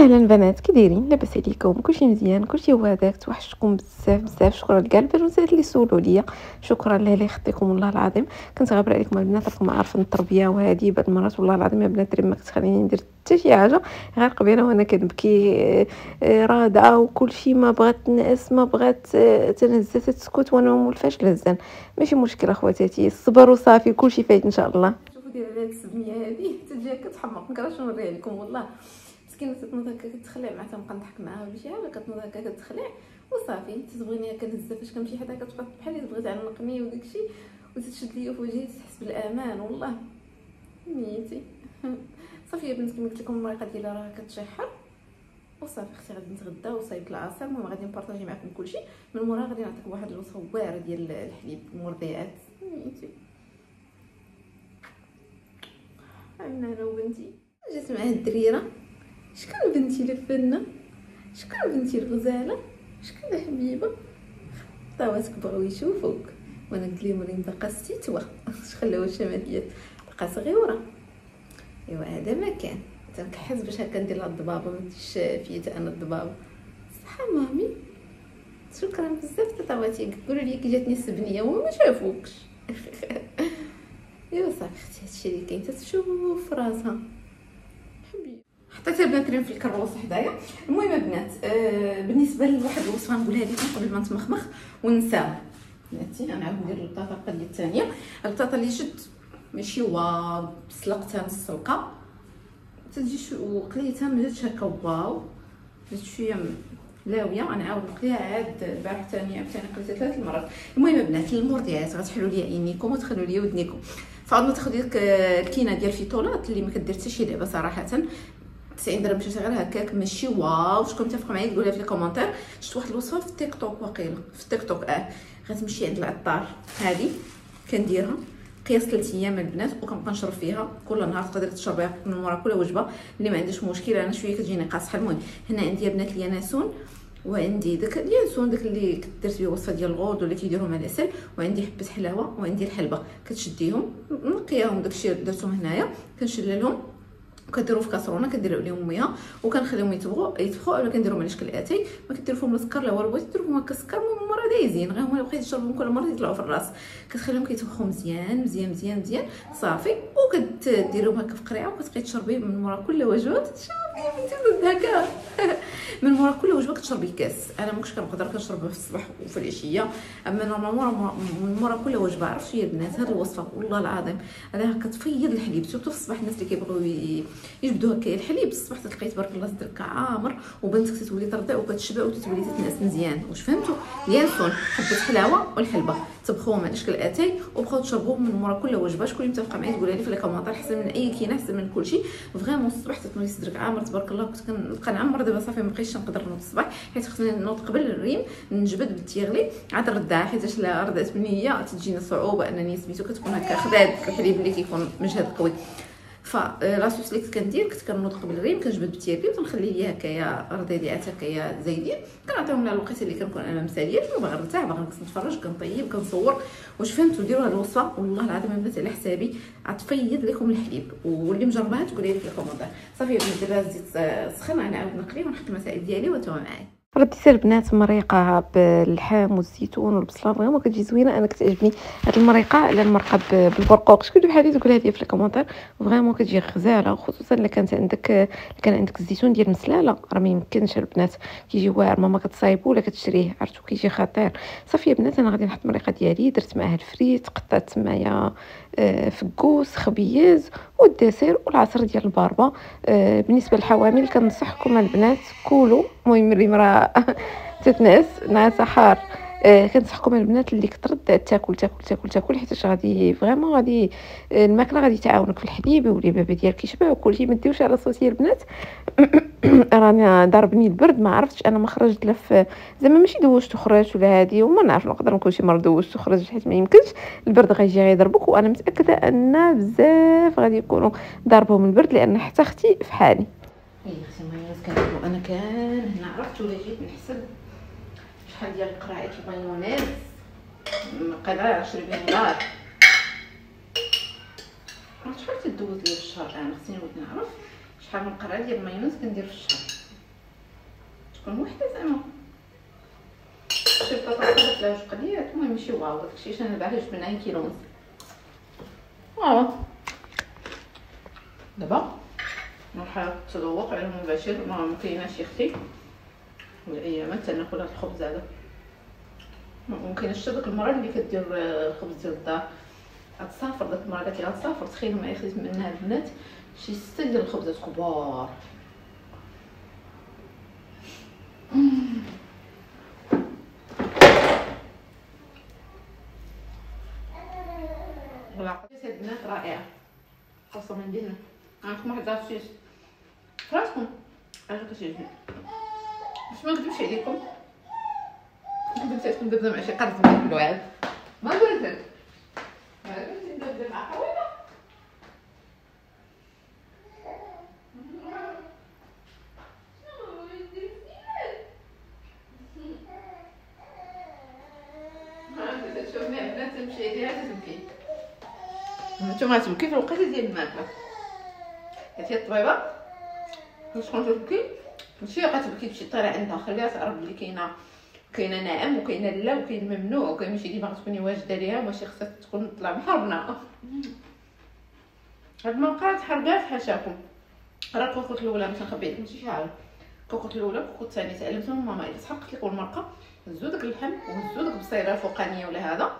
أهلا بنات كي دايرين لاباس عليكم كلشي مزيان كلشي هو هذاك توحشتكم بزاف بزاف. شكرا لكاع البنوتات اللي سولوا ليا. شكرا لاله يخطيكم والله العظيم. كنت غابرة عليكم البنات راكم عارفين التربية وهذه بعض المرات. والله العظيم يا بنات ما كتخليني ندير حتى شي حاجة غير قبيلة وأنا كنبكي آه، آه، راضعة وكلشي ما بغات تنعس ما بغات آه، تنهز تسكت وأنا مولفاش لهزان. ماشي مشكل اخواتاتي الصبر وصافي كلشي فايت إن شاء الله. شوفوا ديال هاد السمية هذه تجي كتحمق نكرهش نوريها لكم والله. مسكينه تتنوض هكا كتخلع مع تنبقى نضحك معاها ولا شي حاجة كتنوض هكا كتخلع وصافي. تتبغيني هكا نهزها فاش كنمشي حدا كتبقى بحال اللي تبغي تعلقني وداكشي وتتشد ليا في وجهي تحس بالأمان والله. نيتي صافي يا بنت كما قلت لكم المريقة ديالها راه كتشحر. وصافي أختي غادي نتغدى وصايبت العصير المهم غادي نبارطاجي معكم كلشي. من مورا غادي نعطيك واحد الوصفة واعرة ديال الحليب المرضعات نيتي أنا وبنتي. جات معاه الدريرة. شكون بنتي الفنه شكون بنتي الغزالة؟ شكون حبيبة؟ طاواتك بغاو يشوفوك. وأنا قلت لهم راني باقا ستيتوا اش خلاو الشماليات؟ بقى صغيره أيوا هذا ما كان. تنكحز باش هكا ندير لها الضبابه ما فيا أنا الضبابه صحة مامي. شكرا بزاف. طاواتي قولوا لي كي جاتني السبنية وما ما شافوكش. أيوا صافي أختي هادشي اللي كاين تتشوف راسها. حطيت البنات كريم في الكروس حدايا. المهم البنات آه بالنسبة لواحد الوصفة نقولها لكم قبل ما نتمخمخ ونساها بناتي نعاود ندير البطاطا القليه الثانية. البطاطا اللي شد ماشي واو سلقتها نص سلقه تجي وقليتها ما جاتش هكا واو. جات شوية لاوية غنعاود نقليها عاد البارح ثاني عاوتاني قليتها ثلاث المرات. المهم البنات المرضيات غتحلوا لي عينيكم وتخلوا لي ودنيكم. فعاد ما تاخذ ديك الكينة ديال الفيتولات اللي ما كدير حتى شي لعبة صراحة. 90 درهم شي غير هكاك ماشي واو. شكون متفق معايا تقولها في ال commentaire شفت واحد الوصفة في التيك توك واقيلا في التيك توك آه. غتمشي عند العطار هذه كنديرها. قياس 3 أيام البنات وكنبقى نشرب فيها كل نهار تقدر تشربيها من مورا كل وجبة. اللي ما عندهش مشكل أنا شوية كتجيني قاصحه المهم هنا عندي البنات اليانسون وعندي داك اليانسون داك اللي درت به وصفة ديال الغود ولا كيديروا مع العسل وعندي حبة حلاوه وعندي الحلبة. كتشديهم نقياهم داكشي درتهم هنايا كنشللهم. وكديروا في كاسرونة كديروا عليهم مية وكنخليهم يطبخوا يطبخوا ولا كنديروا على شكل اتاي ما كديروا فيهم السكر لا والو بغيتي ديروا فيهم هكا السكر من مره دايزين غير هما بقيتي تشربهم كل مرة يطلعوا في الراس. كتخليهم كيطبخوا مزيان مزيان مزيان مزيان صافي. وكديريهم هكا في قريعة وكتبقاي تشربي من مورا كل وجبة. تشربي انت هكا من مورا كل وجبة كتشربي كاس أنا مكنتش كنقدر كنشربها في الصباح وفي العشية. أما normalement من مورا كل وجبة عرفتي يا البنات هذه الوصفة والله العظيم. راه كتفيض الحليب. surtout في الصباح الناس اللي كيبغيو يجبدوا هكا الحليب. الصباح تلقاي تبارك الله صدرك عامر وبنتك تتولي ترضع وكتشبع وتتولي تتنعس مزيان. واش فهمتوا؟ اليانسون حبه حلاوة والحلبة. طبخوهم على شكل اتاي وبقاو تشربوهم من مورا كل وجبه شكون اللي متفقة معايا تقولها لي في ال commentaire احسن من أي كينة احسن من كلشي vraiment الصباح تتولي صدرك عامر. تبارك الله كنت كنبقى نعمر دابا صافي ما بقيتش نقدر نوض الصباح. حيت خصني نوض قبل الريم نجبد بالتيرلي. عاد نردها حيت لا؟ ردات بنية. تجينا صعوبة أنني سميتو كتكون هكا خداد الحليب اللي كيكون مجهد قوي. فلاصوص اللي كنت كندير كنت كنوض قبل الريم كنجبد بالتيرلي وتنخلي ليها هكايا رضيعات هكايا زايدين كنعطيهم لها الوقيته اللي كنكون أنا مساليه باغا نرتاح باغا نتفرج كنطيب كنصور واش فهمتوا ديروا هذه الوصفه والله العظيم البنات على حسابي غتفيض لكم الحليب واللي مجربها تقولي لي في ال commentaire صافي دابا الزيت سخن غنعاود نقلي ونحط المسائل ديالي وأنتم معايا رديت البنات مريقة باللحم والزيتون والبصلة. vraiment كتجي زوينة أنا كتعجبني هاد المريقة على المرقة بالبرقوق. شكون بحالي تقولها لي في ال commentaire vraiment كتجي غزالة خصوصا إلا كانت عندك كان عندك الزيتون ديال مسلالة. راه ما يمكنش البنات كيجي واعر ماما كتصايبو ولا كتشريه. عرفتو كيجي خطير. صافي البنات أنا غادي نحط المريقة ديالي. درت معاها الفريت قطعت معايا آه، فكوس خبيز والدسر والعصير ديال الباربه آه، بالنسبة للحوامل كنصحكم البنات كولوا المهم الريم راه تتنعس نعاسه حار. آه كنصحكم البنات اللي كثرت تاكل تاكل تاكل تاكل حيت غادي vraiment غادي الماكلة غادي تعاونك في الحليب يولي بابا ديالك يشبع وكلشي ما ديروش على صوتي البنات. راني ضربني البرد ما عرفتش أنا ما خرجت لا زعما ماشي دوشت وخرجت ولا هادي وما نعرف نقدر نكون شي مرة دوشت وخرجت حيت ما يمكنش. البرد غيجي غيضربك وأنا متأكدة أن بزاف غادي يكونوا ضربهم البرد لأن حتى أختي في حالي أختي أنا كان هنا عرفت ولا جيت نحسب. شحال ديال قراعات المايونيز قدر 20 دولار. عرفت شحال تدوز لي في الشهر أنا خصني نعرف شحال من قرعه ديال المايونيز كندير في الشهر. تكون وحدة زعما. شي بطاطا جوج قليات المهم ماشي واو. داكشي أنا باغي جبنا كيلو ونص. voilà دابا نروح التذوق على المباشر. ما مكايناش أختي. الايامات تناكل هاد الخبز هذا. ممكن ديك المرة اللي كدير الخبز ديال الدار. غتسافر ديك المرة قالت لي غتسافر تخيل معايا خديت منها البنات. شي ستة ديال الخبزات كبار. والعقدات هاد البنات خاصة من دينا عندكم واحد لاشيش فراسكم. أنا كتعجبني باش ما نكذبش عليكم؟ كنت عليكم دابا مع شي قرض من الوعد. ما قلت لك. نتوما تبكي في الوقيته ديال الماكلة. قالت لي الطبيبه شكون تبكي؟ ماشي غتبكي تمشي طيري عندها خليها تعرف بلي كاينة كاينة نعم وكاينة لا وكاين ممنوع وكاين ماشي ديما غتكوني واجدة ليها ماشي خصها تكون طلع محربنا هاد المرقه تحرقات حاشاكم راه الكوكوط الأولى باش نخبي عليكم شي حاجة الكوكوط الأولى الكوكوط الثاني تعلمتهم ماما إلا تحققت لكم المرقة. هزو داك اللحم وهزو داك البصيره الفوقانيه ولا هذا.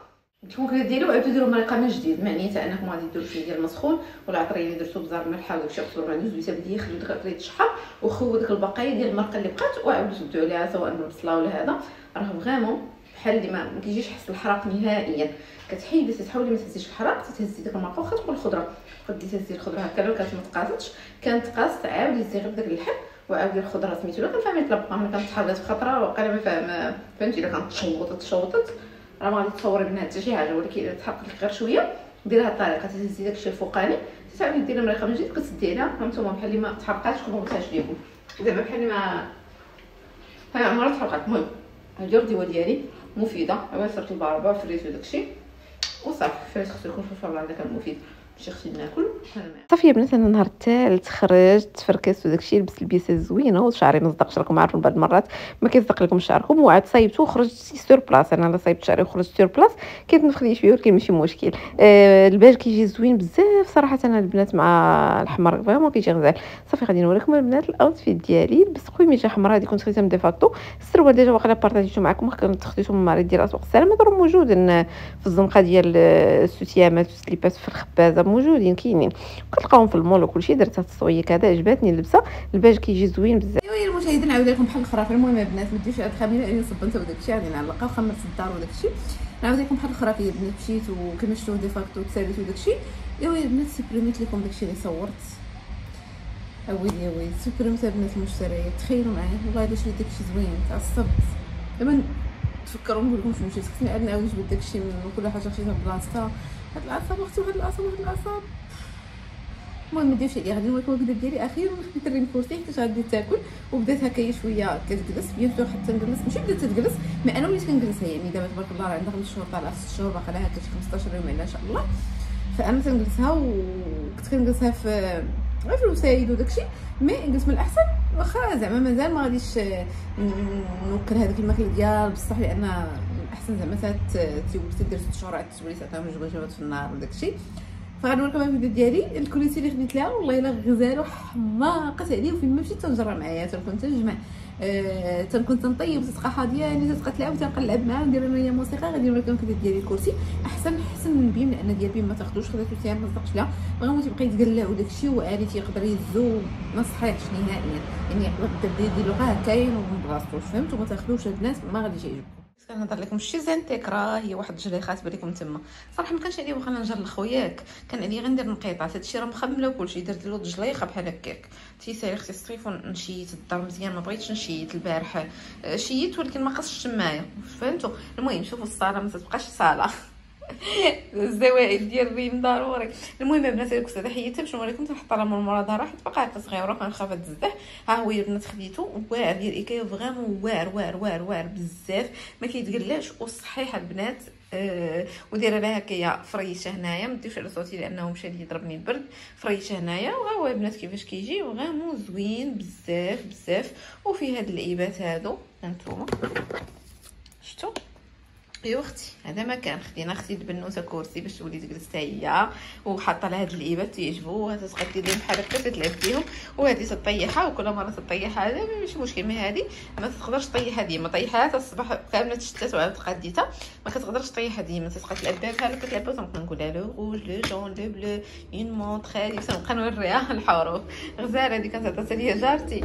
تكون كديروا عاودوا ديروا مرقه من جديد. معنيتها أنكم غادي ديروا شوية ديال المسخون ولا عطريه اللي درتو بزار ملحه وداكشي قصروا مع دوز بديه خليو داك العطريه تشحر وخويو داك البقايا ديال المرقة اللي بقات وعاودوا تبدلوا عليها سواء بالبصله ولا هذا. راه vraiment بحال اللي ما كيجيش حس الحراق نهائيا. كتحيدي تحاولي ما تهزيش الحراق تهزي ديك المرقة واخا تكون الخضرة. خدي تهزي الخضرة هكا لو كانت ما كانت تقاص عاودي هزي غير داك اللحم وعاودي الخضرة سميتو لا كنفهم يطلب ملي كنتحرقات في خطره وقيلا ما فاهم فهمتي إلا كانت تشوطت تشوطت. راه ما غادي تصوري منها حتى شي حاجة ولكن الا تحرق لك غير شوية ديري هاد الطريقة تهزي داكشي الفوقاني تعاودي ديري مريقه من جديد كتسدي عليها هانتوما بحال اللي ما تحرقاتش كما قلتهاش ليكم دابا بحال ما ها عمرها تحرقات. المهم هادي الغديوه ديالي مفيدة. عصرت الباربه فريت وداكشي وصافي فريت خصو يكون في الفرن هذاك المفيد. أختي ناكل صافي يا بنات أنا النهار الثالث خرجت تفركست وداكشي لبست البيسه زوينة وشعري ما صدقش راكم عارفين بعض المرات ما كيصدق لكم شعركم وعاد صايبت وخرجت sur place أنا صايبت شعري وخرجت sur place كيتنفخ لي شوية ولكن ماشي مشكل. آه الباج كيجي زوين بزاف صراحة أنا البنات مع الحمر vraiment كيجي غزال. صافي غادي نوريكم البنات ال outfit ديالي. لبست قميجه حمراء هذه كنت خديتها من ديفاكتو السروال ديجا واقيلا بارطاجيتو معكم كنت خديتو من ماري ديال اسواق السلامه راه موجود في الزنقة ديال السوتيامات والسليبات في الخبازة. موجودين كاينين كتلقاوهم في المول وكلشي درت هاد الصوية كذا عجباتني اللبسة الباج كيجي زوين بزاف. أيوا المشاهدين نعاود لكم بحال الأخرى في المهم البنات ما ديروش هاد الخميره اللي صبنتها وداكشي غادي نعلقها وخمرت الدار وداكشي. نعاود لكم بحال الأخرى في البنات مشيت وكمشتو ديفاكتو تساليت وداكشي. أيوا البنات سيبريميت لكم داكشي اللي صورت. أويلي يا ويلي سيبريميت البنات المشتريات تخيلوا معايا والله الا شريت داكشي زوين تعصبت. دابا تفكروا نقول لكم شنو مشيت خصني عاد نعاود نجبد داكشي من كل حاجة خديتها بلاصتها. هاد العصا أختي وهاد العصا وهاد العصا المهم ما ديرش عليا غادي نوريكم الكذب ديالي أخيرا لريم كرسي حيت غادي تاكل وبدات هكا شوية كتجلس. bien sûr حتى نجلس ماشي بدات تجلس mais أنا وليت كنجلس يعني دابا تبارك الله عندها خمس شهور طالعة ست شهور باقا لها هكا شي 15 يوم ان شاء الله. فأنا تنجلسها وكنت كنجلسها في غير في الوسايد وداكشي mais نجلس من الأحسن. واخا زعما مازال ما غاديش نوكل هذيك الماكلة ديال بصح لأن أحسن زعما تيولي دير ست شهور عاد تولي تعطيها من جوج في النهار وداكشي فغنوريكم الفيديو ديالي. الكوليتي اللي خديت لها والله إلا غزاله حماقت عليه وفين ما مشيت تنجرى معايا تنكون تنجمع. آه تنكون تنطيب تبقى تلعب وتنقلب معاها وندير انايا موسيقى غادي نوريكم الفيديو ديالي الكرسي أحسن أحسن من بيم لأن ديال بيم ما تاخذوش خداتو تاعي ما صدقش لها. بغا تيبقى يتقلع وداكشي وعادي تيقدر يهزو ما صحيحش نهائيا. يعني يقدر يدير له كاين ومن بلاصتو فهمتوا؟ ما تاخذوش الناس ما غاديش يعجبكم. كنهضر لكم. شي زانتيكرا هي واحد الجريخه تبان لكم تما. صراحة ما كانش عليا واخا نجر لخوياك كان عليا غندير نقيطات هادشي راه مخمله وكلشي درت له جليخة بحال هكاك. تيسالي أختي الصيفون نشيت الدار مزيان. ما بغيتش نشيت البارح. شيت ولكن ما خاصش تمايا. فهمتوا؟ المهم شوفوا الصالة ما تبقاش صالة. الزوائد ديال ريم ضروري. المهم البنات كنت حيدتها باش نوريكم تنحط لها مرمره راح بقات صغيرة كنخاف تزدح ها هو البنات خديتو واعر ديال ايكيا فريمون واعر واعر واعر واعر بزاف. ما كيتقلاش وصحيح البنات أه ودايرة لها هكايا فريشة هنايا. ما على صوتي لأنه مشى لي يضربني البرد. فريشة هنايا. وها هو البنات كيفاش كيجي؟ وغامو زوين بزاف بزاف. وفيه هاد اللعيبات هادو. هانتوما. شفتوا ايوا أختي. هذا مكان خدينا أختي البنوته كرسي باش تولي تجلس حتى هي وحاطة لها هاد اللعيبات تيعجبو هذا تبقى دير بحال هكا تلعب فيهم وهذه تطيحها وكل مرة تطيحها هذا ماشي مشكل ما هذه ما تقدرش تطيحها ديما طيحها تصبح كاملة تشتات وعاود تبقى ديتها ما كتقدرش تطيحها ديما تبقى تلعب بها بحال هكا تلعب تنبقى نقولها le rouge le jaune le bleu on montre هذه تنبقى نوريها الحروف. غزاله هذه كانت عطاتها ليا جارتي.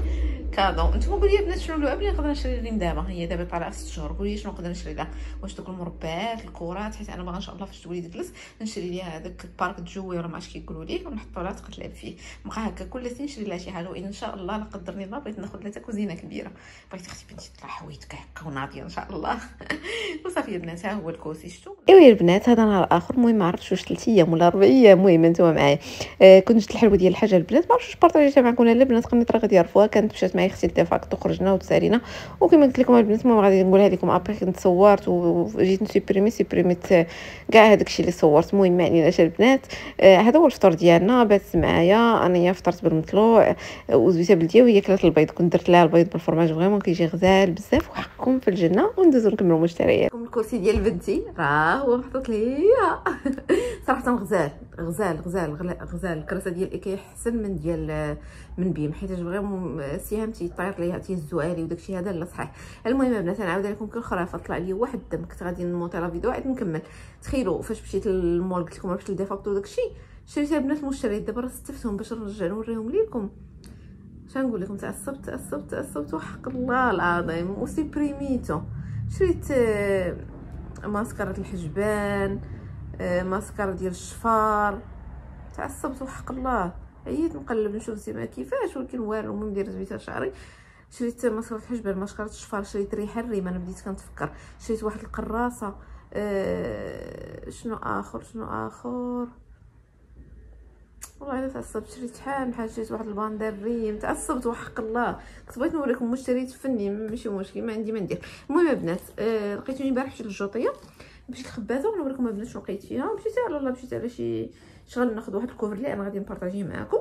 cadeau. نتوما قولي البنات شنو اللعب اللي نقدر نشري دابا هي دابا طالعة في 6 شهور. قولي شنو نقدر نشري لها؟ واش دوك المربعات الكرات حيت أنا باغا إن شاء الله فاش تولي تجلس نشري ليها هذاك ال parc jouet ولا ما عرفتش كيقولوا ليه ونحطوا لها تقدر تلعب فيه. بقى هكا كل سنه نشري لها شي حاجة وإن شاء الله لا قدرني الله بغيت ناخذ لها كوزينة كبيرة. بغيت أختي بنتي تطلع حويتك هكا وناضية إن شاء الله. وصافي البنات ها هو الكرسي شتو. إيوا يا البنات هذا نهار آخر المهم ما عرفتش واش 3 أيام ولا 4 أيام المهم أنتم معايا. آه كنت جبت الحلوه ديال الحاجة البنات ما عرفتش بارطاجيتها معكم ولا لا البنات راه غادي يعرفوها كانت مشات معايا أختي لتفاك خرجنا وتسالينا. وكما قلت لكم البنات المهم غادي نقولها لكم après كنت صورت وجيت نسوبريمي سوبريميت كاع هذاك الشيء اللي صورت. المهم ما عليناش البنات آه هذا هو الفطور ديالنا بات معايا. انايا فطرت بالمطلوع وزويته بلديه وهي كلات البيض كنت درت لها البيض بالفرماج. vraiment كيجي غزال بزاف وحقكم في الجنة. وندوزو نكملوا المشتريات الكرسي ديال بنتي. راه هو محطوط ليا. صراحة غزال. غزال غزال غزال. الكراسه ديال ايكيا احسن من ديال من بيم. حيت vraiment السهام تيطير ليها تيهزو عليه وداكشي هذا لا صحيح. المهم البنات نعاود لكم كل خرافه طلع لي واحد الدم. كنت غادي نمونطي la vidéo عاد نكمل. تخيلوا فاش مشيت للمول قلت لكم باش لديفاكتو داكشي شريت البنات المشتريات دابا راه استفتهم باش نرجع نوريهم ليكم. شنقول لكم؟ تعصبت تعصبت تعصبت. وحق الله العظيم. وسيبريميتو. شريت آه، ماسكارة الحجبان. آه، ماسكارة ديال الشفار. تعصبت وحق الله. عييت نقلب نشوف زعما كيفاش ولكن والو المهم دير زويته شعري. شريت ماسكارة الحجبان ماسكارة الشفار شريت ريحه الريم أنا بديت كنتفكر. شريت واحد القراصة. أه شنو آخر شنو آخر؟ والله تعصبت شريت شحال بحال شريت واحد البانديرين تعصبت وحق الله. كنت بغيت نوريكم شريت فني ماشي مشكل ما عندي ما ندير. المهم البنات آه لقيتوني البارح مشيت للجوطيه مشيت لخبازه ونوريكم البنات شنو لقيت فيها مشيت على الله مشيت على شي شغل ناخذ واحد الكوفر اللي أنا غادي نبارطاجيه معكم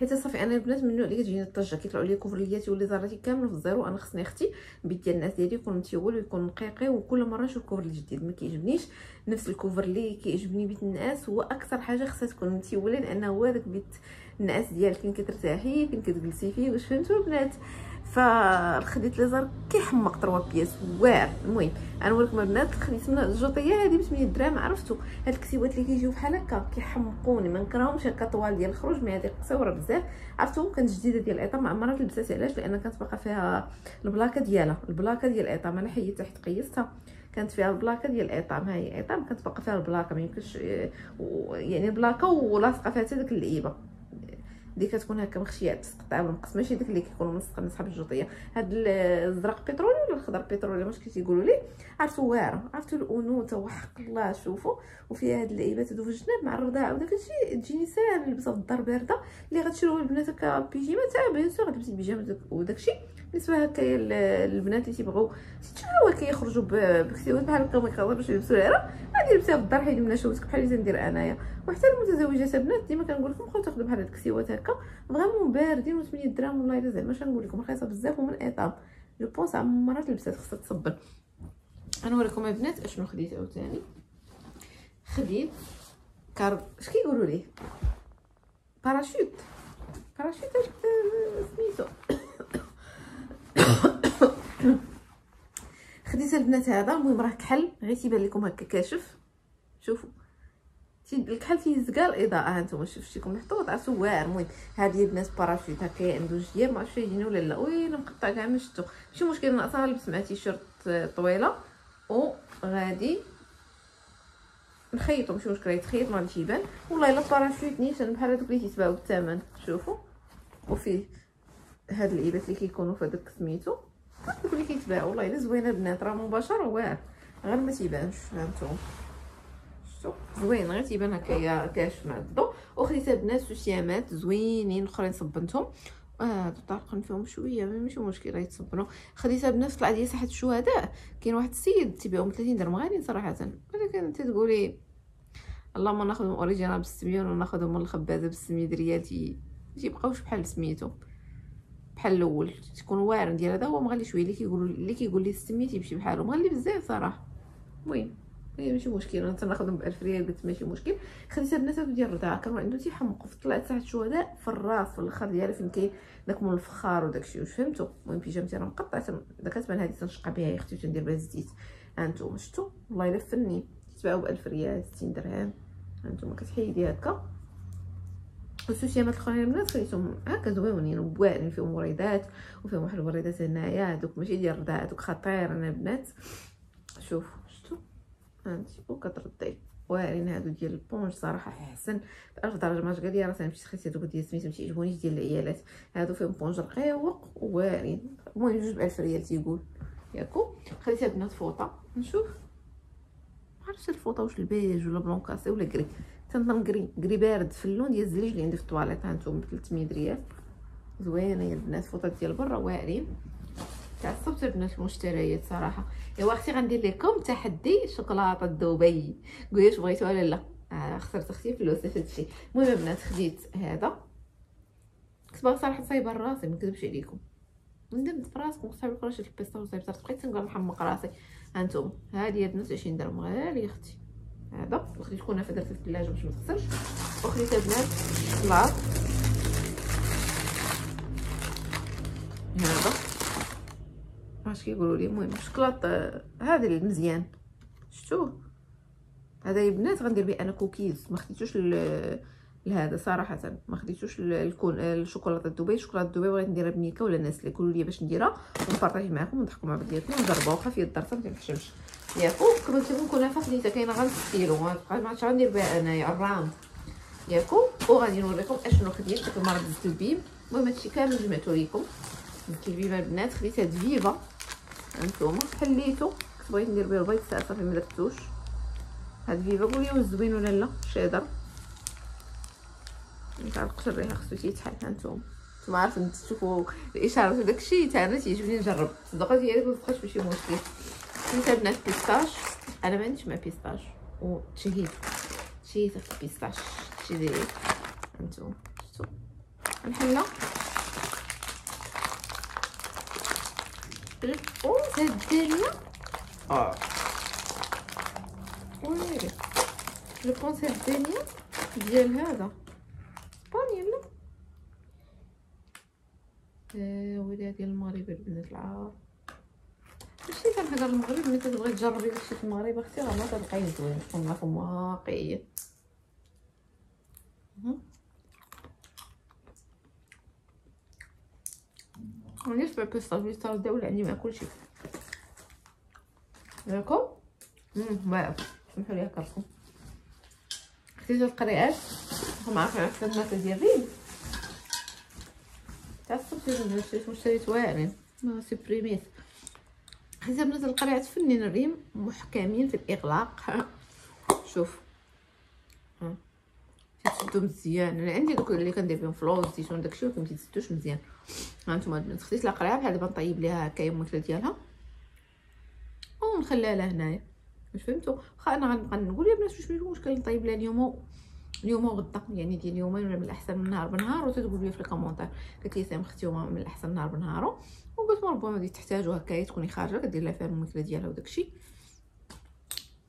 حيت صافي أنا البنات من النوع اللي كتجيني الطجة كيطلعوا لي couvre-lit اتي ولا زاراتي كامل في الزيرو أنا خصني أختي البيت ديال النعاس ديالي يكون متيول ويكون نقيقي وكل مرة نشوف couvre جديد ما كيعجبنيش. نفس ال couvre اللي كيعجبني بيت النعاس هو أكثر حاجة خصها تكون متيولة لأنه هو داك بيت النعاس ديالك فين كترتاحي فين كتجلسي فيه واش فهمتوا البنات؟ فخديت لي إزار كيحمق 3 pièces واعر. المهم نوريكم البنات خديت من الجوطية هذه ب 8 دراهم عرفتوا هاد الكسيوات اللي كيجيو بحال هكا كيحمقوني ما نكرهمش هكا طوال ديال الخروج mais هذه قصيره بزاف. عرفتوا كانت جديدة ديال الايطام ما عمرها لبست علاش؟ لأن كانت باقا فيها البلاكة ديالها. البلاكة ديال الايطام أنا حيدتها حيت قيستها. كانت فيها البلاكة ديال الايطام هاي الايطام كانت باقا فيها البلاكة ما يمكنش يعني البلاكه ولاصقة فيها حتى ديك اللعيبة. اللي كتكون هكا مخشيه تقطع بالمقص ماشي داك اللي كيكون ملصق من صحاب الجوطية. هاد الزرق بترولي ولا الخضر بترولي واش كيتيقولوا ليه عرفتوا واعرة عرفتوا الانوثه وحق الله شوفوا وفيها هاد اللعيبات هادو في الجناب مع الرضاعة. وداك الشيء تجيني ساهل نلبسها في الدار باردة اللي غتشريو البنات هكا بيجيما تاع bien sûr غتلبسي بيجامه وداك الشيء بالنسبة هكايا البنات اللي تيبغيو هكا كيخرجوا بكسيوات بحال هكا كيقدروا باش يلبسوا العرا غادي يلبسيها في الدار حيدي منها شوتك بحال اللي تندير أنايا. وحتى المتزوجات البنات ديما كنقول لكم بقاو تاخذوا بحال هاد الكسيوات هكا. vraiment باردين و8 دراهم والله إلا زعما. شنقول لكم؟ رخيصة بزاف ومن ايطام je pense عمرها لبسات خصها تصبر. أنا نوريكم البنات أشنو خديت عاوتاني خديت كارب. اش كيقولوا ليه؟ parachute. parachute سميتو. خديت البنات هذا المهم راه كحل. غير تيبان لكم هكا كاشف. شوفوا. الكحل تيزكى الاضاءه ها نتوما شفتيكم محطوط عرفتوا واعر المهم هذه البنات باراشوت هكا عنده جياب ما عرفتش يجيني ولا لا. oui مقطع كاع ما شفتو ماشي مشكل ناقصه نلبس مع تيشيرت طويلة وغادي نخيطو ماشي مشكل يتخيط ما يبان. والله إلا باراشوت نيشان بحال هذوك اللي تيتباعو بالثمن شوفوا وفيه هاد العيبات اللي كيكونوا في هذاك سميتو. هادوك اللي كيتباعوا والله إلا زوينة البنات راه مباشر واعر غير ما تيبانش هانتوما شفتوا زوين غير تيبان هكايا كاشف مع الضو وخديت البنات سوتيامات زوينين أخرين صبنتهم. آه هادو طارقين فيهم شوية ماشي مشكل يتصبروا خديتها بنفس ديال ساحه الشهداء. كاين واحد السيد تيبيعهم 30 درهم غاليين صراحة. ولكن أنت تقولي اللهم ناخذهم original ب 600 وناخذهم من الخبازة ب 600 ريال تي تيبقاوش بحال سميتو بحال الأول تكون واعر ديال هذا هو مغلي شوية. اللي كيقولوا اللي كيقول لي 600 تيمشي بحالو. مغلي بزاف صراحة. المهم. هي ماشي مشكل. أنا تناخذهم ب 1000 ريال قلت ماشي مشكل. خديتها بنات ديال الرضاعة. كان عنده تيحمق طلعت تحت الشهداء في الراس في الآخر ديالها فين كاين داك مول الفخار وداكشي واش فهمتوا المهم بيجامتي راه مقطعه داك كتبان هذه تنشقى بها يا أختي تندير بها الزيت. هانتوما شفتوا الله إلا فني. تباعو ب 1000 ريال 60 درهم. هانتوما كتحيدي هكا. السوسيامات الأخرين البنات خليتهم هكا زويونين. وبواعرين فيهم وريدات وفيهم واحد الوريدات هنايا. هذوك ماشي ديال الرضاعة هذوك خطير. أنا البنات شوفوا. واعرين هادو ديال ال éponge صراحة أحسن. بألف درجة ما قال لي راه نمشي خيتي هذوك ديال سميتو متيعجبونيش ديال العيالات. هادو فيهم éponge رقيق وواعرين. المهم جوج بألف ريال تيقول. ياكو. خليتها بنات فوطة. نشوف. معرفتش الفوطة واش البيج ولا blanc cassé ولا gris. تنظن gris gris بارد في اللون ديال الزليج اللي عندي في الطواليط هانتوما ب 300 ريال. زوينة يا البنات. فوطة ديال برا واعرين. تعصبت البنات المشتريات صراحة. ايوا أختي غندير لكم تحدي شوكولاتة دبي قولي واش بغيتوها ولا لا؟ آه خسرت أختي فلوس في هادشي المهم البنات خديت هذا. كنت باغا صراحة صايبة راسي ما نكذبش عليكم. ندمت في راسكم صايبة لكم شي البيستا وصايبت بقيت نقول نحمق راسي. هانتوما هذه البنات 20 درهم. غاليه أختي. هذا. كنافه درت في الثلاجة باش ما تخسرش. وخديت البنات شوكولاط هذا. كيقولوا لي المهم الشكلاط هذا المزيان شفتوه؟ هذا يا بنات غندير به أنا كوكيز. ما خديتوش لهذا صراحة. ما خديتوش الكون الشوكولاتة دبي شوكولاتة دبي بغيت نديرها بنيكه ولا الناس اللي يقولوا لي باش نديرها ونبارطاجي معكم ونضحكوا مع بعضياتنا ونجربوها واخا في الدار ما تنحشمش ياكو كما قلت لكم كنافه خديتها كاينة غير ستيلو ما عرفتش غندير بها انايا الراوند ياكو وغادي نوريكم أشنو خديت ديك المره البيم المهم هادشي كامل جمعتو ليكم. البيم البنات. خديت هاد فيفا. هانتوما حليتو كنت بغيت ندير به البيض صافي ما درتوش. هاد فيفا قولي واش زوين ولا لا؟ شادر متعرقش الريحه خصو تيتحل هانتوما نتوما عارفين تشوفوا الاشارات وداكشي حتى أنا تيعجبني نجرب. الصدقه ديالي ما تبقاش ماشي مشكل. كنت بنات pistache أنا ما عنديش مع pistache. وتشهيت تشهيت في البيستاش. شي ديالي هانتوما شفتوا الحله الفونس هاد ديالنا آه ويلي الفونس هاد ديالنا ديال هذا ويلي ديال المغرب البنات العار ماشي كنهضر المغرب ملي كتبغي تجربي داكشي في المغرب أختي راه ما كتلقاي زوين نكون معكم واقعيه مانيش بقى كيستافي صار الدولة عندي مع كلشي ياكم امم واعر سمحوا لي هكاكم خديت القريعات راكم عارفين عرفت الماكله ديال الريم تعصبت شريت مشتريت واعرين ما سبريميت. حيت بنات القريعات فنين الريم محكمين في الإغلاق. شوف. تيتسدو مزيان. أنا عندي دوك اللي كندير بهم فلوز زيتون داكشي ولكن متيتسدوش مزيان. ها نتوما البنات خديت القريعه بحال دابا نطيب ليها هكا يموتله ديالها. ونخليها لها هنايا. واش فهمتوا واخا أنا غنبقى نقول يا بنات واش مشكل نطيب لها اليوم اليوم وغدا يعني ديال اليومين ولا من الأحسن من نهار بنهار. وتتقول لي في ال commentaire. قالت لي سام أختي من الأحسن نهار بنهارو وقلت ربما غادي تحتاجوا هكايا تكوني خارجة كدير لها فيها الماكله ديالها وداكشي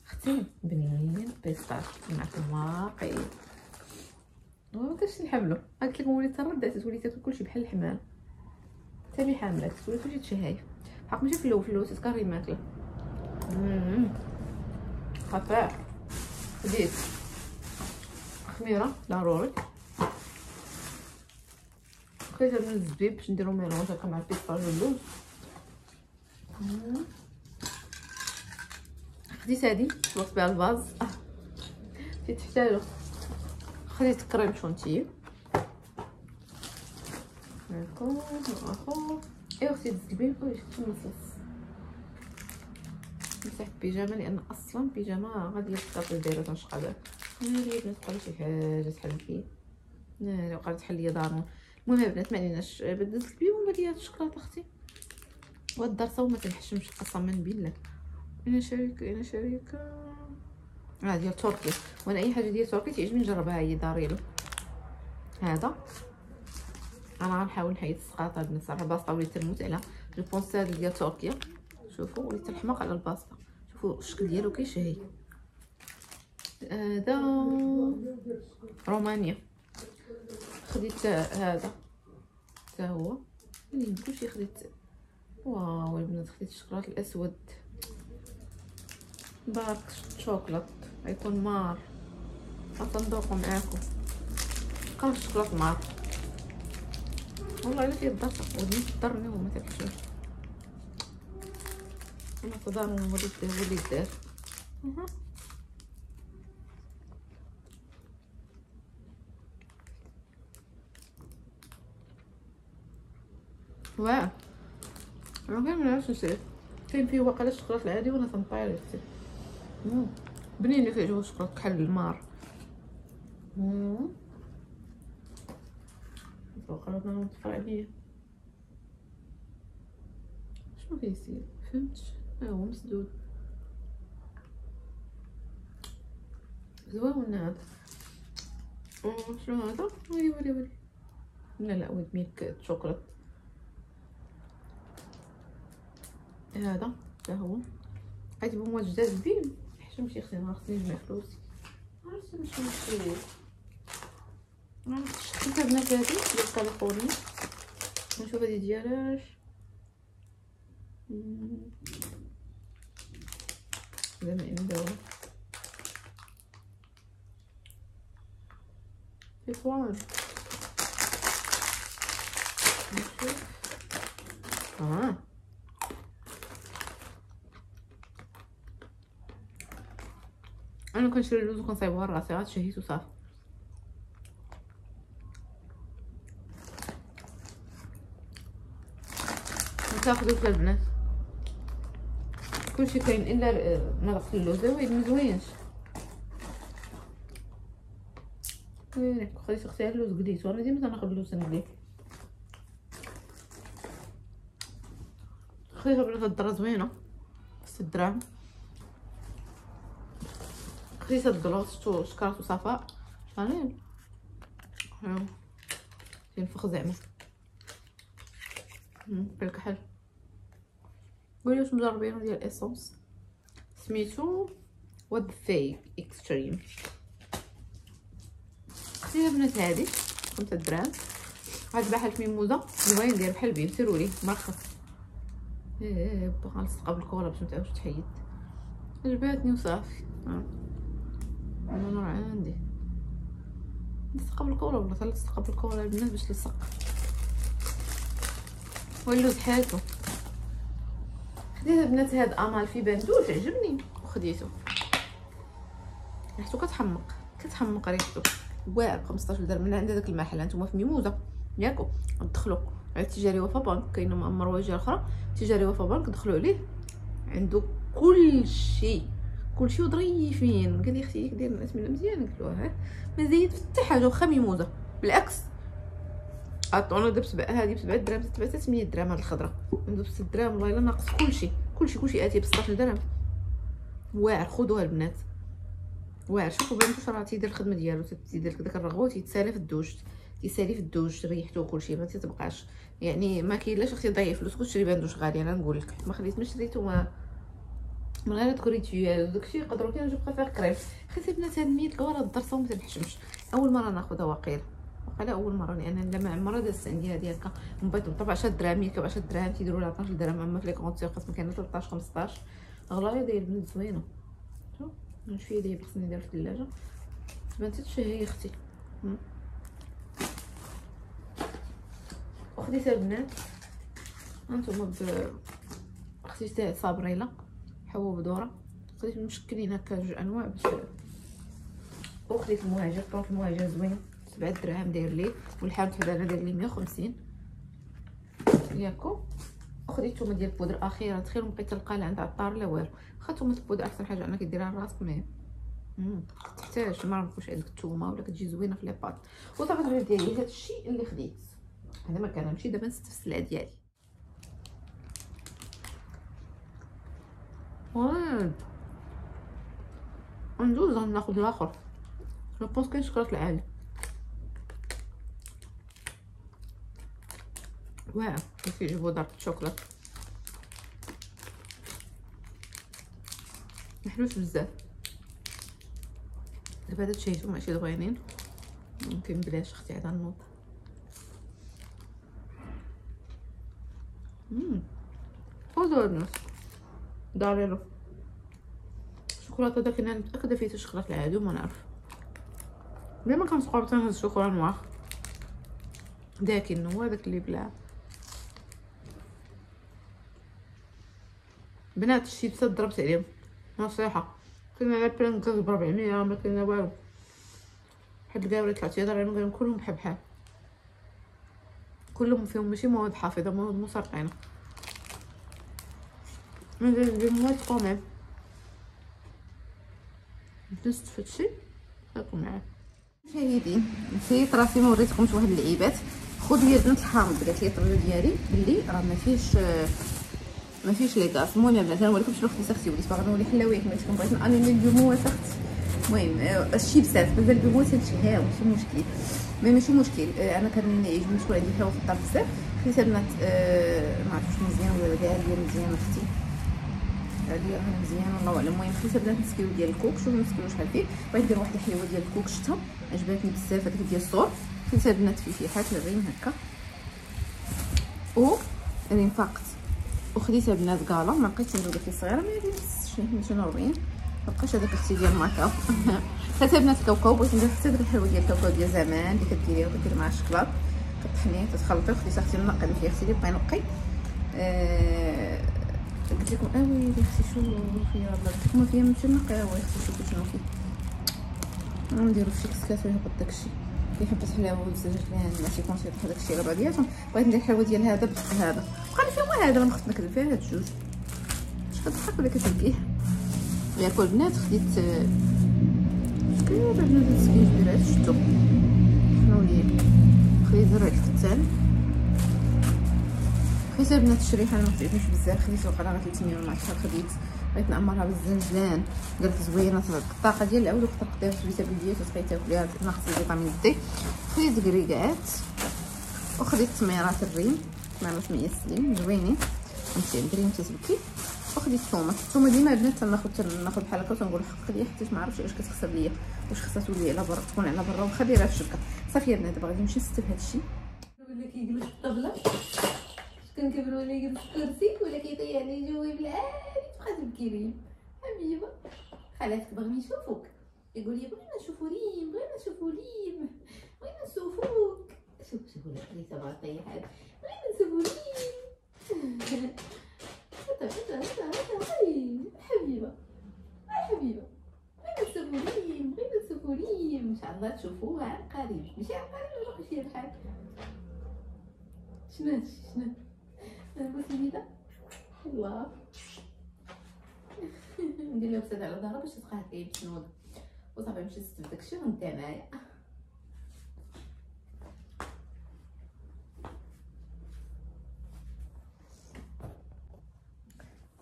أختي بنين pistache. معكم واقعي وكاش نحملو قلت لكم وليت تردات تولي تاكل كلشي بحال الحمال حتى حاملات تولي كلشي تشهايف حق ماشي في الأول في الأول تكاري ماكلة. خطير. خديت خميرة ضروري خديت من الزبيب باش نديرو mélange هكا مع ال pistache واللوز خديت هادي. طلقت بها الفاز آه. تحتاجو خديت crème chantilly هاكا اخر ايوا خديت الزبيب شفتو نصص مسحت بيجامه لأن أصلا بيجامه غادي تبقى دايره تنشقى بها هادي بنات تقولي شي حاجة تحل فيه؟ لا وقعت تحل ليا دارون المهم البنات ما عليناش. بدلت البيوم ديال الشكلاط أختي وهاد الدرسة وما تنحشمش قسما بالله. أنا شريكه أنا شريكه آه ديال تركيا وأنا اي حاجة ديال تركيا تعجبني نجربها هي داريلو هذا. أنا غنحاول نحيد السقاطه البنات صراحة الباسطه وليت تنموت على je pense هذا ديال تركيا. شوفوا وليت نحماق على الباسطه شوفوا الشكل ديالو كيشهي هذا. رومانيا. خديت هذا. حتى هو. منين كلشي خديت. واو البنات خديت الشوكولات الأسود. dark chocolat غيكون amer. غنذوقو معاكم كان الشوكولات amer. والله الا فيه الدار ودني تضرني وما تاكلش أنا تضارو وليد وليد دار واه أنا كاين منعرفش نسير كاين فيه واقيلا الشوكولات العادي وأنا تنطاير كتير بنين اللي كيعجبو الشوكولات كحل المار. واقيلا أنا مطفى عليا شنو كيصير فهمتش. ها هو مسدود. زوين هذا شنو هذا؟ وري وري وري لا لا ود ميك شوكولات هذا. حتى هو. عجبو هما جاذبين حشم شي خصني خصني نجمع فلوسي عرفت شنو نشري شفت البنات هادي ديال كاليفورنيا نشوف هادي ديالاش زعما نداوها في فوان نشوف آه أنا كنشري اللوز وكنصايبوها لراسي عاد شهيت وصافي تاخذوا البنات كلشي كاين إلا مرق اللوز. ويد مزوينش ويلي خديت أختي اللوز قليتو أنا ديما تناخذ اللوز نقليه خديتها بنات الدرا زوينة. ست دراهم خديت الدلوط شتو شكرات وصفاء شانين تنفخ زعما. بالكحل قولي واش مجربينو ديال اسونس سميتو واد فاي اكستريم خديت البنات هادي خمسة دراهم. هاد بحال ميموزه زوين داير بحال البيم سيرولي مرخص. إيه بغا نلصقها بالكولا باش متعاودش تحيد. عجباتني وصافي. أنا نور عندي. نلصقها بالكولا ولا تلصقها بالكولا البنات باش تلصق واللوز حالته خديت البنات هاد آمال في بندوش عجبني وخديته. ريحتو كتحمق. كتحمق ريحتو واعر ب 15 درهم. من عند داك المحل. نتوما في ميموزة. ياكو. تدخلوا على تجاري وفا بنك. كاينة مروجه أخرى. تجاري وفا بنك دخلوا عليه عنده كل شيء. كل شيء ظريفين قال لي أختي دير الناس من مزيان. قلت له ما زيد حتى حاجة واخا ميموزة. بالعكس. عطونا دابا سبعة هادي ب 7 دراهم 7 8 دراهم هاد الخضرة. عنده ب 6 دراهم والله إلا ناقص كلشي كلشي كلشي آتي ب 16 درهم. واعر خذوها البنات واعر. شوفوا بنتو راه تيدير الخدمة ديالو تيدير داك الرغوه تيتسالي في الدوش تيسالي في الدوش ريحتو وكلشي ما تتبقاش يعني ما كاينلاش أختي ضيع فلوس تشري بندوش غالي. أنا نقول لك ما خديت ما شريتو ما من غير تكون ريتويال داكشي يقدروا كاين جو بريفير كريم. خديت البنات هاد 100 كوره الدرسه وما تنحشمش. أول مرة ناخذها واقيلا. واقيلا أول مرة لأن لا ما عمرها دازت عندي هادي هكا من بعد طبعا 10 دراهم ياك 10 دراهم تيديروا لها 12 درهم أما في لي كونت ما كاين 13 15 غلايه داير بنت زوينة. شوف شوية ديال خصني ندير في الثلاجة. بنتي تشهي أختي. وخديت البنات هانتوما ب خديت صابريله حبوب ذره خديت مشكلين هكا جوج أنواع باش وخديت المهاجر. طونط المهاجر زوين. سبعة دراهم داير ليه. والحامض حبانه داير ليه 150 ياكو. وخديت الثومه ديال البودر أخيرا. تخيل بقيت تلقى عند عطار لا والو. خا الثومه البودر احسن حاجة أنك ديرها لراسك مهم تحتاج. ما نقولش عندك الثومه ولا كتجي زوينة في لي باط وصافي ديالي هذا الشيء اللي خديت. هذا ما كنمشي دابا نستف السلعه ديالي ندوز ناخذ الآخر جو بونس كاين شكلاط العادي واعر كيف يجيبو دارك الشوكولات محلوش بزاف دابا هاد شيتو ماشي زوينين ممكن بلاش أختي عاد نوض خذوا الناس داريلو الشوكولاته داك أنا متأكدة فيه الشوكولاته العادي وما نعرف. ديما كنسقو حتى هاد ال chocolat noir داكن هو داك اللي بلا. بنات الشيبسات ضربت عليهم. نصيحة. كنا على بلان ب 400 ما كنا والو. واحد الكاوري طلعت يهضر عليهم كلهم بحال بحال كلهم فيهم ماشي مواد حافظة مواد مسرطنه من دي مواد quand même دزت في هادشي هاكم معاه مشاهدين نسيت راسي ما وريتكمش واحد اللعيبات. خذ لي بنت قالت لي الطبله ديالي. بلي راه ما فيهش ما فيهش لي غاز. المهم البنات نوريكم شنو خديت أختي وليت باغا نولي حلاويات مليتكم بغيت نانيمي البيموات أختي المهم الشيبسات بزاف. البيموات هادشي ماشي مشكل. مي ماشي مشكل. أنا كنعجبني تكون عندي حلاوه في الدار بزاف. خديتها بنات ما عرفتش مزيان ولا كاع مزيان أختي هذه راها مزيان الله أعلم. المهم خديتها بنات نص كيلو ديال الكوك شوفوا نص كيلو شحال فيه بغيت ندير واحد الحلوة ديال الكوك شتا. عجبتني بزاف هذيك ديال الصور خديتها بنات في فيحات الريم هكا. و ريم فاقت وخديتها بنات كالا ما لقيتش ندير فيه صغيرة ما شنو 240 مبقاش هذاك أختي ديال ماكاو خديتها بنات الكاوكاو بغيت ندير حتى ديك الحلوة ديال الكاوكاو ديال زمان اللي كديريها وكديري معها الشكلاط. كطحنيه تتخلطي وخديتها أختي نقي فيها أختي بقى نقي. آه قلت لكم أوي يا أختي شو فيها والله قلت لكم ماشي نقيه وي أختي شوفي شنو فيه نديرو في شي كسكات ويهبط داكشي اللي حبت حلاوه وزجت لها ماشي كونسيط داكشي راه بعضياتهم بغيت ندير الحلوه ديال هذا بهذا بقى لي فيهم هذا ما خفت نكذب فيها هاد الجوج اش كضحك ولا كتبكي ياكل بنات خديت كاين بنات سكين كبيرات شفتو شنو لي خديت زرع الفتان. خديت بنات الشريحة أنا مخديتهاش بزاف خديت وقيلا غير 300 ولا عشرة خديت بغيت نعمرها بالزنجلان قالت زوينة الطاقة ديال العود وقدر تقديها في الفيتامينات وتبقاي تاكليها ناقص فيتامين دي. خديت كريكات وخديت تميرات الريم تميرات مية سليم زوينين فهمتي الريم تتبكي وخديت الثومه الثومه ديما البنات تناخذ تناخذ بحال هكا وتنقول حق ليا حيت ما عرفتش واش كتخسر ليا واش خصها تولي على برا تكون على برا واخا دايره في الشبكه صافي يا بنات دابا نمشي نستف هادشي. ولا في الطبلة. كنكبر ولا يجلس في الكرسي ولا كيطيح لي جوي بالعالي تبقى تبكي لي. حبيبه خالاتك بغيو يشوفوك؟ يقول لي بغينا نشوفو ريم بغينا نشوفو ريم بغينا نشوفوك. شوف لك لي تبغى طيح بغينا نشوفو ريم. هذا هذا هذا هذا حبيبة. حبيبة. بغينا نشوفو ريم بغينا نشوفو ريم. إن شاء الله تشوفوها عن قريب ماشي عن قريب ولا ماشي الحال شنو؟ شنو بسيطة الله ندير لها بسيطة على ظهرها باش تبقى هكا باش نوض وصافي مشيت ستف داكشي ونبدا معايا.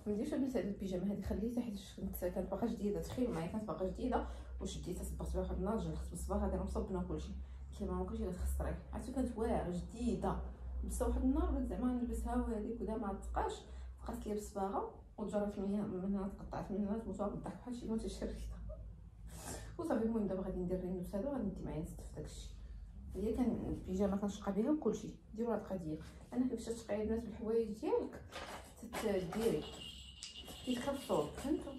منديرش البس هاد البيجامة هادي خليتها حيت كنت باقا جديدة تخيل معايا كانت باقا جديدة وشديتها صبرت بها واحد النهار جلست بالصباح هادي راه مصبنا وكلشي قلت لها ماما كلشي غتخسري عرفتي كانت واعرة جديدة. لبستها واحد النهار قلت زعما نلبسها وهذيك ودا ما تبقاش بقات لي بالصباغة وتجرات من من هنا تقطعت من هنا تموت بالضحك بحال شي متشرده وصافي المهم دابا غادي ندير رينوس هذا وغادي ندي معايا نستف داكشي هي كان البيجامه كنشقى بها وكلشي. ديروا هاد القضية. أنا كيفاش تشقي البنات بالحوايج ديالك تديري. كيتخاف الصوت فهمتوا؟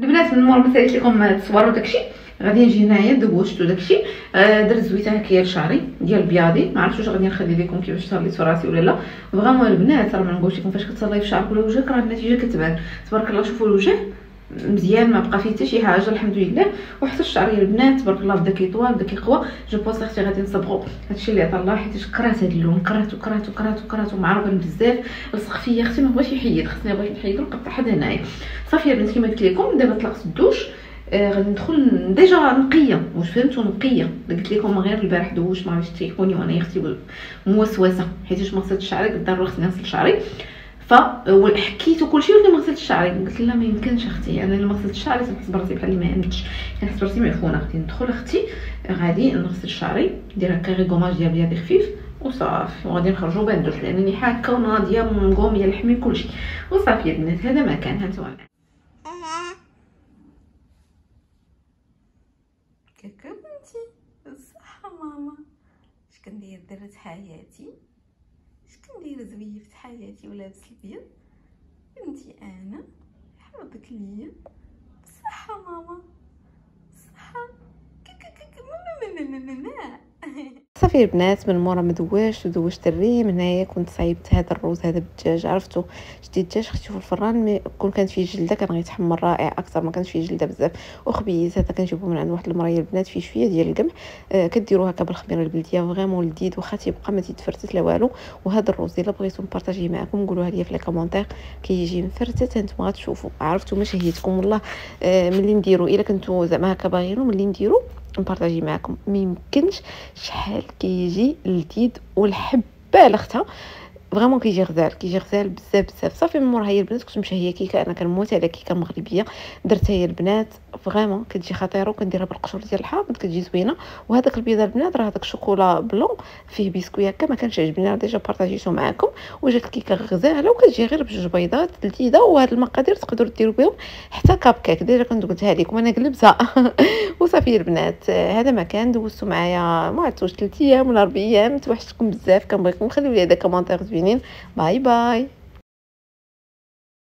البنات من مور ساليت لكم التصوير وداكشي غادي نجي هنايا دوشت وداكشي آه درت زويته هكايا لشعري ديال بياضي. ما عرفتش واش غادي نخلي لكم كيفاش في راسي ولا لا. vraiment البنات راه ما نقولش لكم فاش كتصلي في شعرك ولا وجهك راه النتيجة كتبان. تبارك الله شوفوا الوجه. مزيان ما بقى فيه حتى شي حاجة الحمد لله. وحتى الشعر ديال البنات تبارك الله بدا كيطوال بدا كيقوى je pense أختي غادي نصبغو هادشي اللي عطا الله حيت كرهت هاد اللون؟ كرهتو كرهتو كرهتو كرهتو معربن بزاف. لصق فيا أختي ما بغاش يحيد خصني بغيت نحيدو نقطع حد هنايا. صافي البنات كيما قلت لكم دابا طلقت الدوش. آه غادي ندخل déjà نقية. واش فهمتوا نقية. قلت لكم غير البارح دوش ما عرفتش تيكوني وأنا أختي موسوسة. حيت ما غسلت شعري بالضرورة خصني نغسل شعري. ف حكيت وكل شيء ولكن ما غسلتش شعري قلت لها ما يمكنش أختي أنا اللي ما غسلتش شعري تنحس براسي بحال ما عملتش كنحس براسي معفونة. أختي ندخل أختي غادي نغسل شعري ندير هكا غير gommage ديال بياضي خفيف وصافي. وغادي نخرجوا باندوش لأنني حاكه وناضية مقوميه لحمي كلشي وصافي البنات هذا ما كان هانتوما كاكا بنتي الصحه ماما. اش كندير؟ درت حياتي. ندير زويفت حياتي ولابس البيض بنتي أنا حرضك ليا. صحة ماما. صحة. كك ماما ماما ماما صافي البنات من مورا ما دوشت ودوشت الريم هنايا كنت صايبت هذا الروز هذا بالدجاج عرفتو؟ شدي الدجاج خديتو في الفران mais كون كانت فيه جلدة كان غيتحمر رائع أكثر ما كانت فيه جلدة بزاف. وخبيز هذا كنجيبو من عند واحد المرايه البنات فيه شوية ديال القمح. آه كديروا هكا بالخميره البلدية vraiment لذيذ واخا تيبقى ما تيتفرتت لا والو. وهذا الروز إلا بغيتو نبارطاجيه معكم قولوها ليا في les commentaires كيجي مفرتت هانتوما غتشوفوا عرفتوا ما شهيتكم والله. آه ملي نديرو إلا كنتو زعما هكا باغينو ملي نديرو نبارطاجي معكم ما يمكنش شحال كيجي لذيذ والحبه لاختها vraiment كيجي غزال كيجي غزال بزاف بزاف صافي من موراها هي البنات كنت مشهيه كيكه أنا كنموت على كيكه مغربيه درتها هي البنات vraiment كتجي خطيره وكنديرها بالقشور ديال الحامض كتجي زوينه وهذاك البيض البنات راه هذاك chocolat blanc فيه بسكوي هكا ما كانش عجبني déjà بارطاجيتو معكم وجات الكيكه غزاله وكتجي غير بجوج بيضات لذيذه وهاد المقادير تقدروا ديروا بهم حتى cupcake déjà كنت قلتها لكم أنا قلبتها وصافي البنات هذا ما كان دوزتو معايا ما عرفتش 3 أيام ولا 4 أيام توحشتكم بزاف كنبغيكم خليو لي هذا commentaires زوينين Bye bye.